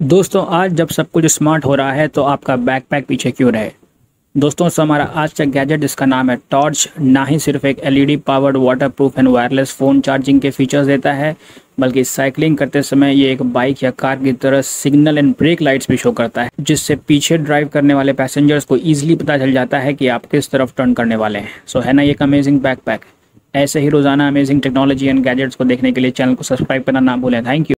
दोस्तों, आज जब सब कुछ स्मार्ट हो रहा है तो आपका बैकपैक पीछे क्यों रहे? दोस्तों सो हमारा आज का गैजेट जिसका नाम है टॉर्च ना ही सिर्फ़ एक LED powered waterproof and wireless phone charging के फीचर्स देता है, बल्कि साइकिलिंग करते समय ये एक बाइक या कार की तरह सिग्नल एंड ब्रेक लाइट्स भी शो करता है, जिससे पीछे ड्राइव करने वाले पैसेंजर्स को ईजिली पता चल जाता है कि आप किस तरफ़ टर्न करने वाले हैं। सो है ना एक अमेजिंग बैकपैक ऐसे ही रोज़ाना अमेजिंग टेक्नोलॉजी एंड गैजेट्स को देखने के लिए चैनल को सब्सक्राइब करना ना भूलें। Thank you